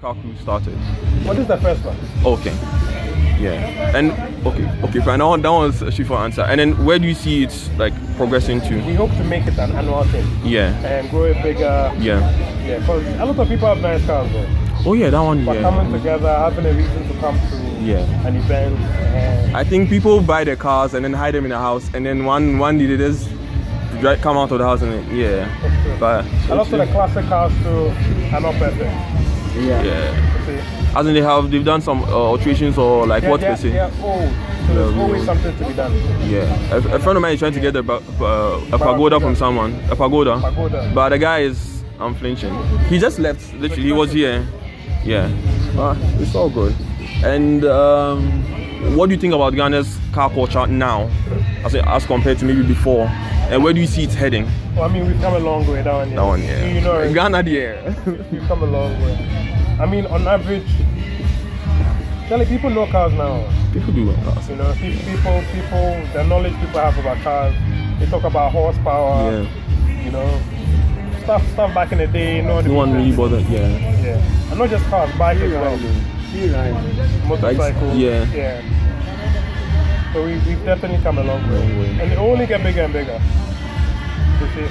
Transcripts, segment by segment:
car started? What is the first one? Okay. Yeah. And okay, okay, fine. That one, that one's a for answer. And then where do you see it like progressing to? We hope to make it an annual thing Yeah. and grow it bigger. Yeah. Yeah, because a lot of people have nice cars though. Oh yeah, that one. But Yeah. coming together, having a reason to come to Yeah. an event. And I think people buy their cars and then hide them in the house, and then one one day they just come out of the house and then, yeah. But a lot of the classic cars too are not perfect. Yeah. yeah. You see? As in they have they've done some uh, alterations or like They're, what they're, per se. they're old, so there's Yeah, always something to be done. Yeah, a, a friend of mine is trying to get a, ba- uh, a pagoda from someone, a pagoda. Pagoda. But the guy is unflinching. He just left. Literally, he was here. Yeah, but it's all good. And um, what do you think about Ghana's car culture now, as as compared to maybe before? And where do you see it heading? Well, I mean, we've come a long way down here. That one, yeah. You know, Ghana, yeah. we've come a long way. I mean, on average, tell Charlie, people know cars now. People do. uh, You know, pe- people, people, the knowledge people have about cars. They talk about horsepower. Yeah. You know, stuff, stuff back in the day. No, No one really bothered. Yeah. Yeah, and not just cars, bikes as well. Motorcycles. yeah. Yeah. So we, we've definitely come a long way. Long way. And it only get bigger and bigger. You?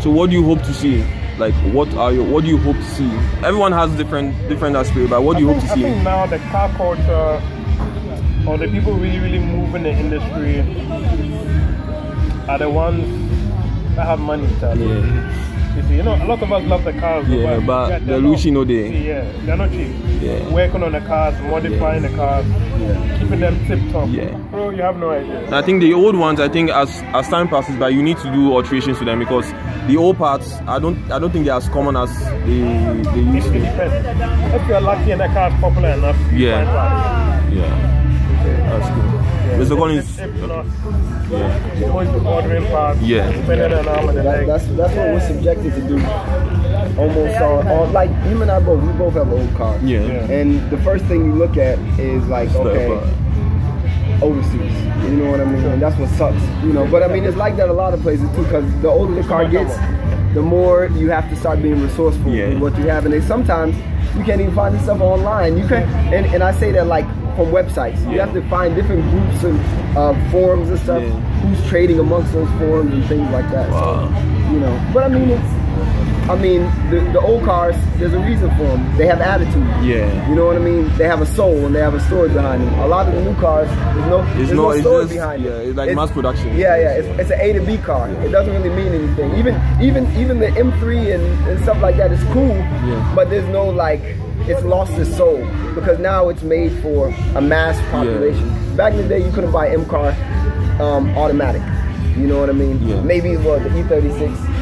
So what do you hope to see? Like what are you? What do you hope to see? Everyone has different different aspects, but what do you hope to see? I think now the car culture or the people really, really move in the industry are the ones that have money. Yeah. You see, you know, a lot of us love the cars. Yeah, but they're- the they're not- day. See, yeah, they're not cheap. Yeah. Working on the cars, modifying the cars, keeping them tip top. Yeah. Bro, you have no idea. And I think the old ones, I think as as time passes by, you need to do alterations to them because the old parts, I don't I don't think they're as common as they they used it to. depends. If you're lucky and that car is popular enough, you Yeah. find parts. Yeah, that's cool. Mr. If- Collins, If, if not, yeah, you're always ordering parts. Yeah. Spending an arm and a That, leg. that's that's what we're subjected to do. Almost all, on like him and I both. We both have old cars. yeah, Yeah. And the first thing you look at is like, Stuff, okay, uh, overseas. You know what I mean? And that's what sucks. You know, but I mean, it's like that a lot of places too. Because the older the car gets, the more you have to start being resourceful Yeah. with what you have. And then sometimes you can't even find this stuff online. You can, and, and I say that like from websites. You Yeah. have to find different groups and uh, forums and stuff. Yeah. Who's trading amongst those forums and things like that. Wow. So, you know, but I mean, it's. I mean, the, the old cars, there's a reason for them. They have attitude. Yeah. You know what I mean? They have a soul and they have a story behind them. A lot of the new cars, there's no, It's there's no- no it's story just- behind yeah, it. it's like mass production. Yeah, yeah. It's, it's an A to B car. It doesn't really mean anything. Even even even the M3 and, and stuff like that is cool. Yeah. But there's no like, it's lost its soul because now it's made for a mass population. Yeah. Back in the day, you couldn't buy M car um, automatic. You know what I mean? Yeah. Maybe what the E36 the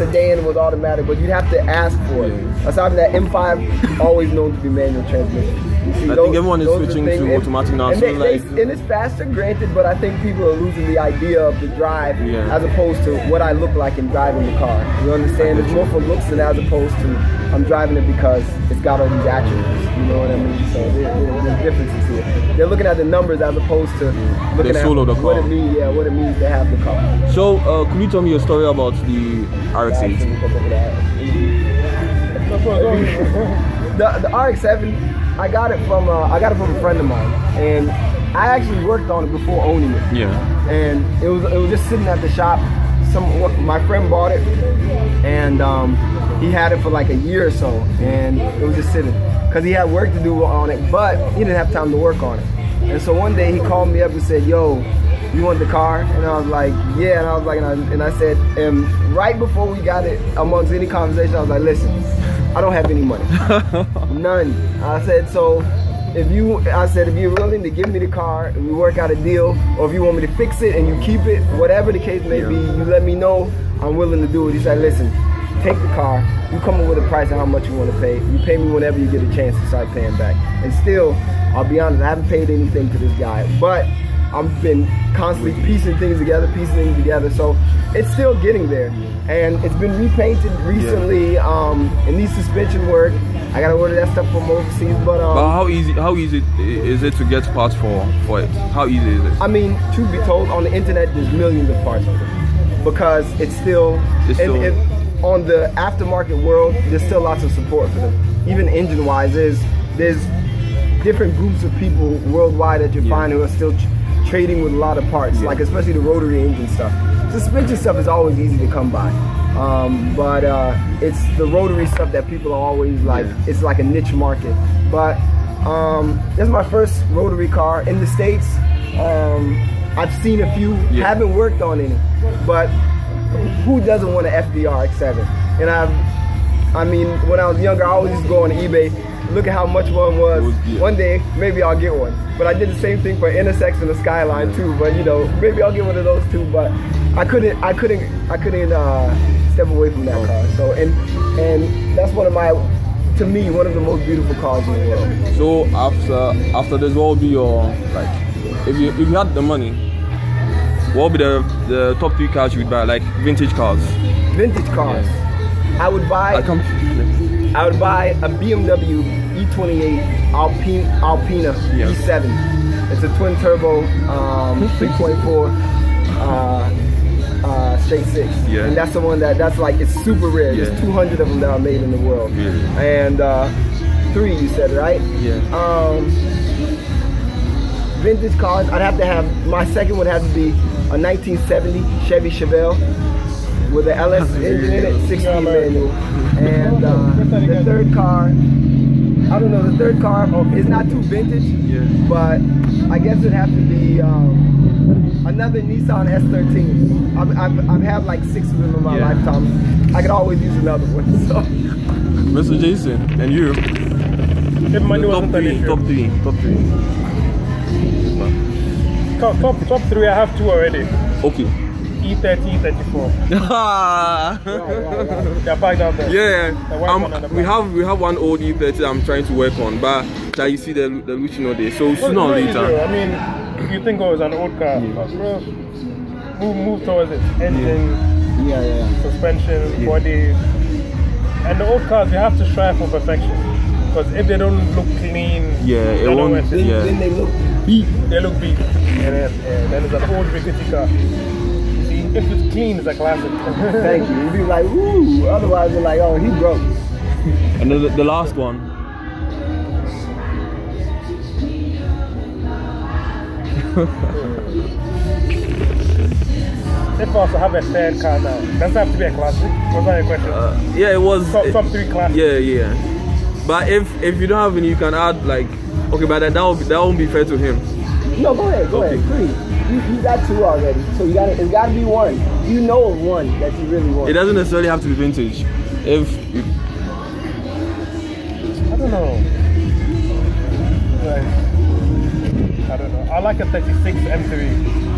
sedan was automatic, but you'd have to ask for it. Yeah. Aside from that, M5 always known to be manual transmission. See, I think everyone is switching to and- automatic now, And, so like- they- and it's faster, granted, but I think people are losing the idea of the drive Yeah. as opposed to what I look like in driving the car. You understand? It's more for looks than as opposed to I'm driving it because it's got all these attributes. You know what I mean? So there, there, there's differences here. They're looking at the numbers as opposed to looking at soul of the what car. it means. Yeah, what it means to have the car. So, uh, could you tell me your story about the RX-8? the the RX-7, I got it from uh, I got it from a friend of mine, and I actually worked on it before owning it. Yeah. And it was it was just sitting at the shop. Some my friend bought it, and um, he had it for like a year or so, and it was just sitting because he had work to do on it, but he didn't have time to work on it. And so one day he called me up and said, "Yo." You want the car? And I was like, yeah. And I was like, and I, and I said, and right before we got it amongst any conversation, I was like, listen, I don't have any money. None. I said, so if you, I said, if you're willing to give me the car and we work out a deal, or if you want me to fix it and you keep it, whatever the case may be, you let me know, I'm willing to do it. He said, listen, take the car, you come up with a price of how much you want to pay. You pay me whenever you get a chance to start paying back. And still, I'll be honest, I haven't paid anything to this guy, but I've been constantly piecing things together, piecing things together. So it's still getting there. And it's been repainted recently, um, and needs suspension work. I gotta order that stuff from overseas, but um, But how easy how easy is it to get parts for for it? How easy is it? I mean, truth be told, on the internet, there's millions of parts for it because it's still, It's and, still- and on the aftermarket world, there's still lots of support for them. Even engine wise, there's there's different groups of people worldwide that you Yeah. find who are still tr- trading with a lot of parts, Yeah. like especially the rotary engine stuff. Suspension stuff is always easy to come by, um, but uh, it's the rotary stuff that people are always like. Yeah. It's like a niche market. But um, this is my first rotary car in the states. Um, I've seen a few, haven't worked on any, but who doesn't want an FD RX-7? And I've, I mean, when I was younger, I always used to go on eBay, look at how much one was. Was- yeah. One day, maybe I'll get one. But I did the same thing for NSX and the Skyline too. But you know, maybe I'll get one of those too. But I couldn't, I couldn't, I couldn't uh, step away from that car. So and and that's one of my, to me, one of the most beautiful cars in the world. So after after this, what would be your like? If you if you had the money, what would be the the top three cars you would buy? Like vintage cars. Vintage cars. I would buy. I come. I would buy a BMW E28 Alpine Alpina Yeah. B7. It's a twin turbo, um, 3.4 uh, uh, straight six. Yeah. And that's the one that that's like it's super rare. Yeah. There's 200 of them that are made in the world. Really? And uh, three, you said right? Yeah. Um, vintage cars. I'd have to have my second would have to be a 1970 Chevy Chevelle with an LS engine in it, 16 manual. And uh, the third car, I don't know, the third car is not too vintage, but I guess it'd have to be um, another Nissan S13. I've, I've, I've had like six of them in my Yeah. lifetime. I could always use another one. So. Mr. Jason, and you? If money The top wasn't an three, top three, top three. Top, top, top three, I have two already. Okay. E30, E34. They're back down there. yeah, The um, the we have we have one old E30 I'm trying to work on, but shall you see the the Lucino there? So Well, sooner or no, you do. later. I mean, you think oh, was an old car. But bro, move, move towards it. Engine, Yeah, yeah, yeah. suspension, Yeah. body. And the old cars, you have to strive for perfection. Because if they don't look clean, Yeah, it won't- it. Then, Yeah. then they look beat. They look big. And then, yeah, then it's an old rickety car. See, if it's clean, it's a classic. Thank you. You'd be like, ooh. Otherwise, you're like, oh, he broke. And the, the last one. if I also have a third car now, does it have to be a classic? Was that a question? Uh, yeah, it was. top, top three classic. Yeah, yeah. But if if you don't have any, you can add like. Okay, but that that won't be, that won't be fair to him. No, go ahead, go Okay. ahead. Three. You, you got two already. So you got to it's got to be one. You know of one that you really want. It doesn't necessarily have to be vintage. If you, I don't know. Like, I don't know. I like a 36 M3.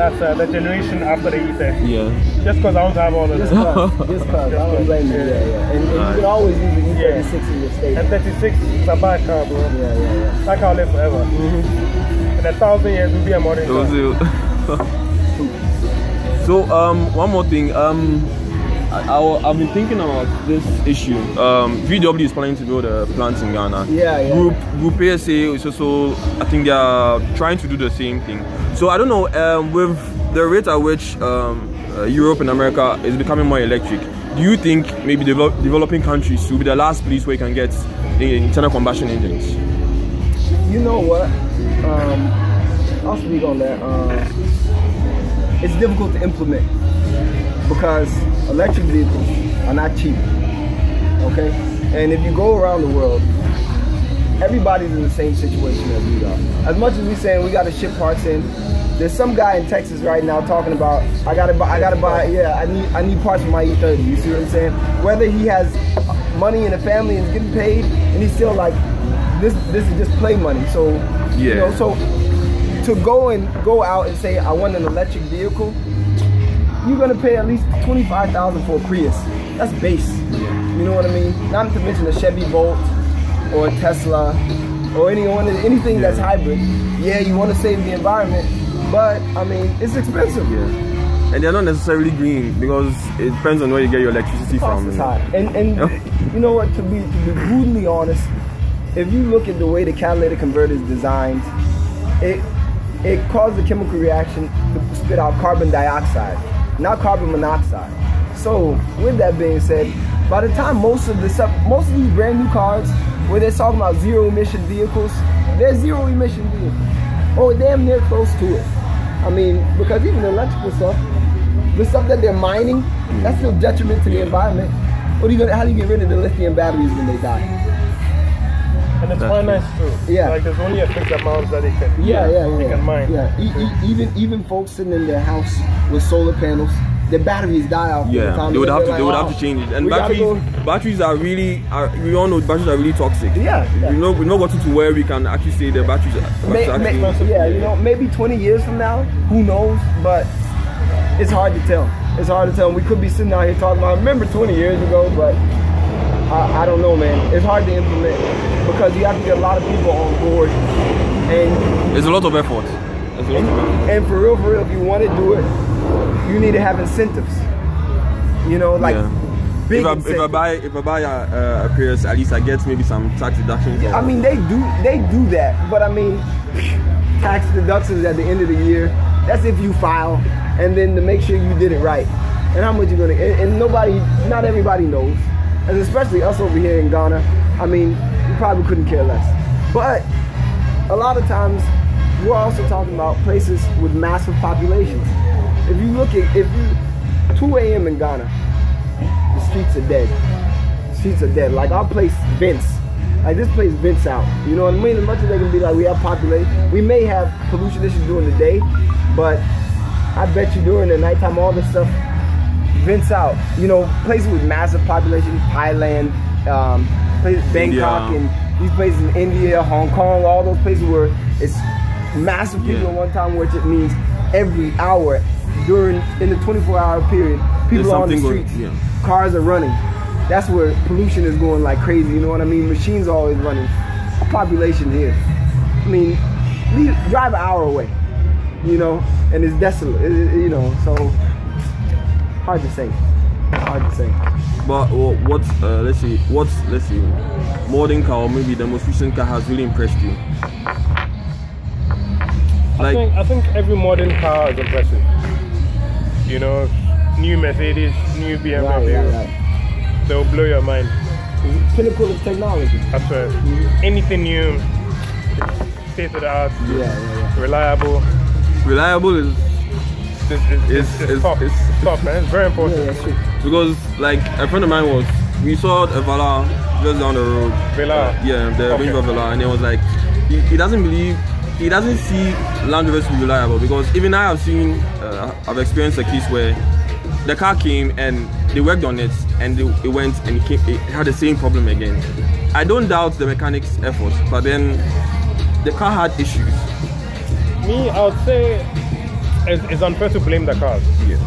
That's uh, the generation after the E30. yeah, Just because I want to have all of Just them. cause, just cause. I don't blame you. Yeah, yeah. And, and you can always use the E36 in your state. And 36 is a bad car, bro. Yeah, yeah, yeah. That car will live forever. Mm-hmm. In a thousand years, we'll be a modern car. those are- so um, one more thing. Um, I, I, have been thinking about this issue. Um, VW is planning to build a plant in Ghana. Yeah, yeah. Group Group ASA is also. I think they are trying to do the same thing. So I don't know. Um, with the rate at which um, uh, Europe and America is becoming more electric, do you think maybe develop, developing countries will be the last place where you can get internal combustion engines? You know what? Um, I'll speak on that. Um, it's difficult to implement because electric vehicles are not cheap. Okay? And if you go around the world, everybody's in the same situation as we are. As much as we saying we gotta ship parts in, there's some guy in Texas right now talking about I gotta buy I gotta buy yeah, I need I need parts for my E30. You see what I'm saying? Whether he has money in the family and is getting paid and he's still like this this is just play money. So you Yeah. know, so to go and go out and say I want an electric vehicle, you're gonna pay at least twenty five thousand for a Prius. That's base. You know what I mean? Not to mention a Chevy Volt or a Tesla or anyone anything that's hybrid. Yeah, you want to save the environment, but I mean it's expensive. Yeah. And they're not necessarily green because it depends on where you get your electricity from. is high. And and Yeah. you know what? To be to be brutally honest, if you look at the way the catalytic converter is designed, it it causes a chemical reaction to spit out carbon dioxide, not carbon monoxide. So with that being said, by the time most of the stuff, most of these brand new cars, where they're talking about zero emission vehicles, they're zero emission vehicles, or damn near close to it. I mean, because even the electrical stuff, the stuff that they're mining, that's still detriment to the environment. What are you gonna? How do you get rid of the lithium batteries when they die? And it's That's finance too. Yeah. Like there's only a fixed amount that they can. Yeah, yeah, yeah. They can mine. Yeah, e- e- even even folks sitting in their house with solar panels, their batteries die off. Yeah, the they would have to. they're They would like, have to "Oh, change it. And we batteries, batteries are really. Are, we all know batteries are really toxic. Yeah, yeah. We know we've not gotten to where we can actually say the batteries are. May, may, actually- yeah, you know, maybe 20 years from now, who knows? But it's hard to tell. It's hard to tell. We could be sitting out here talking about, remember 20 years ago, but I, I don't know, man. It's hard to implement because you have to get a lot of people on board. And It's a lot of effort. It's a lot of effort. and for real, for real, if you want to do it, you need to have incentives. You know, like Yeah. big If I, if I buy if I buy a, a Prius, at least I get maybe some tax deductions. I mean, they do they do that, but I mean, tax deductions at the end of the year. That's if you file, and then to make sure you did it right, and how much you're gonna. And, and nobody, not everybody knows, and especially us over here in Ghana. I mean, we probably couldn't care less. But a lot of times, we're also talking about places with massive populations. If you look at if you 2 a.m. in Ghana, the streets are dead streets are dead. Like our place vents. Like this place vents out. You know what I mean? As much as they can be like we have population, we may have pollution issues during the day, but I bet you during the nighttime all this stuff vents out. You know, places with massive population, Thailand, um, places, Bangkok, India. and these places in India, Hong Kong, all those places where it's massive people Yeah. at one time, which it means every hour during in the 24-hour period, people are on the something going- streets yeah. cars are running. That's where pollution is going like crazy. You know what I mean? Machines are always running. Population here. I mean, leave, drive an hour away. You know, and it's desolate. It- it- you know, so hard to say. Hard to say. But uh, what? Uh, let's see. What? Let's see. Modern car, or maybe the most recent car, has really impressed you. I think I think every modern car is impressive. You know, new Mercedes, new BMW, Right, right, right. they'll blow your mind. It's pinnacle of technology. I swear. Anything new, state of the art, Yeah, yeah, yeah. reliable. reliable is It's, it's, It's- it's, it's, it's- top. it's- It's top, man. It's very Yeah, important. that's because like a friend of mine was. We saw a Vala just down the road. Velar. Uh, yeah, the Okay. Range Rover Velar, and it was like he, he doesn't believe. He doesn't see Land Rovers to be reliable because even I have seen, uh, I've experienced a case where the car came and they worked on it and they, it went and it, came, it had the same problem again. I don't doubt the mechanic's effort, but then the car had issues. Me, I would say it's, it's unfair to blame the cars. Yeah.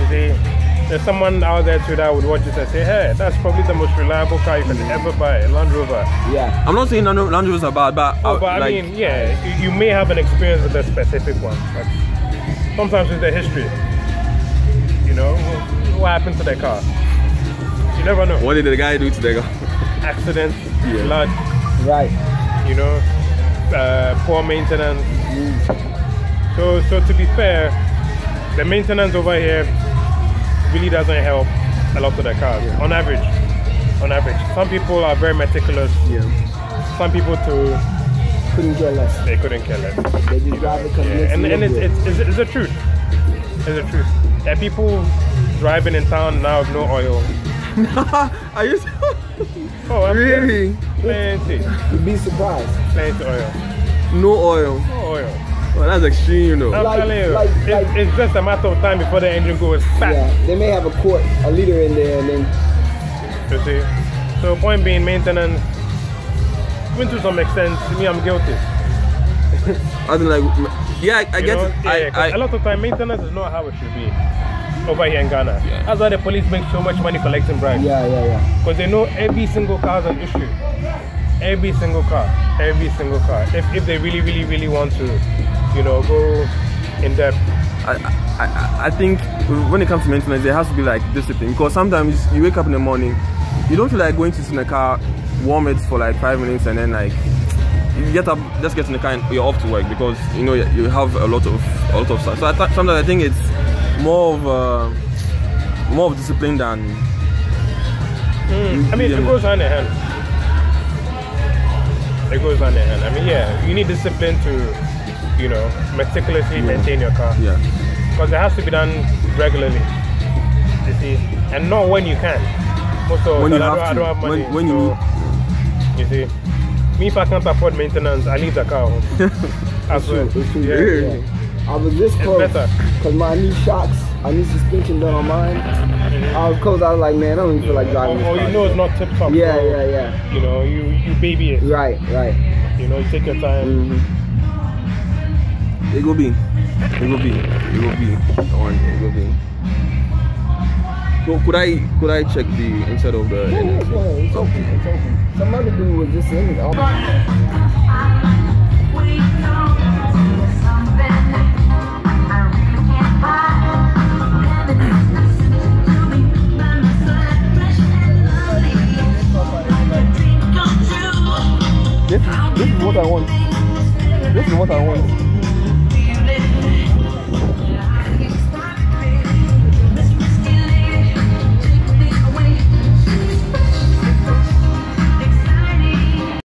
You see, there's someone out there too that would watch this and say, hey, that's probably the most reliable car you can ever buy, a Land Rover. Yeah. I'm not saying Land Ro- Land Rovers are bad, but, Oh, uh, but I mean, yeah, you, you may have an experience with a specific one. But sometimes it's the history. You know, what happened to the car? You never know. what did the guy do to the car? Accidents, Yeah. blood, Right. you know, uh, poor maintenance. So, so to be fair, the maintenance over here really doesn't help a lot of the cars. On average, on average, some people are very meticulous. Yeah. Some people too, Couldn't care less. they couldn't care less. They just drive Yeah, and, and it's, it's, it's, it's the truth. It's the truth. There are people driving in town now with no oil. Are you Oh, I'm really? Plenty, You'd be surprised. plenty oil. No oil. No oil. Well, that's extreme, you know. I'm Like- telling you, like- it's, like- it's just a matter of time before the engine goes fat. Yeah. They may have a quart, a liter in there, and then You see. So point being, maintenance. Even to some extent, me, I'm guilty. I think like, yeah, I, I get know? it. Yeah, I, 'cause I, a lot of time, maintenance is not how it should be over here in Ghana. Yeah. That's why the police make so much money collecting bribes. yeah, yeah, yeah. Because they know every single car is an issue. Every single car. Every single car. If, if they really, really, really want to, you know, go in depth. I, I, I think when it comes to maintenance, there has to be like discipline because sometimes you wake up in the morning, you don't feel like going to sit in the car, warm it for like five minutes, and then like you get up, just get in the car, and you're off to work because you know you have a lot of a lot of stuff. So I th- sometimes I think it's more of a, more of discipline than. Mm, I mean, it goes hand in hand. It goes hand in hand. I mean, yeah, you need discipline to, you know, meticulously maintain your car. Yeah. Because it has to be done regularly. You see, and not when you can. Also, When you time, I, have don't, I don't have money. When- when you so, you see, me if I can't afford maintenance, I leave the car home. I swear. It's true. Yeah. Yeah. I was this It's close because my new shocks, I need suspension done on mine. I was close. I was like, man, I don't even feel like Or, driving. this or you car. know it's not tip top. Yeah, so, yeah, yeah. You know, you you baby it. Right, right. You know, you take your time. hmm It will be. It will be. It will be. On. It go be. So could I could I check the inside of the Yeah, engine? it's open. It's open. It's open. Some other dude was just in it. What I want. This is what I want.